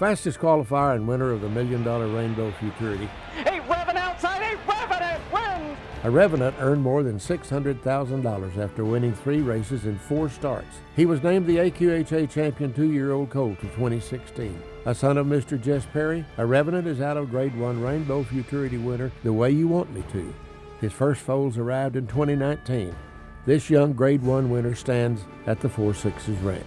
Fastest qualifier and winner of the Million Dollar Rainbow Futurity, A Revenant outside, a Revenant wins! a Revenant earned more than $600,000 after winning three races in four starts. He was named the AQHA champion two year old colt of 2016. A son of Mr. Jess Perry, a Revenant is out of Grade 1 Rainbow Futurity winner The Way You Want Me To. His first foals arrived in 2019. This young Grade 1 winner stands at the Four Sixes Ranch.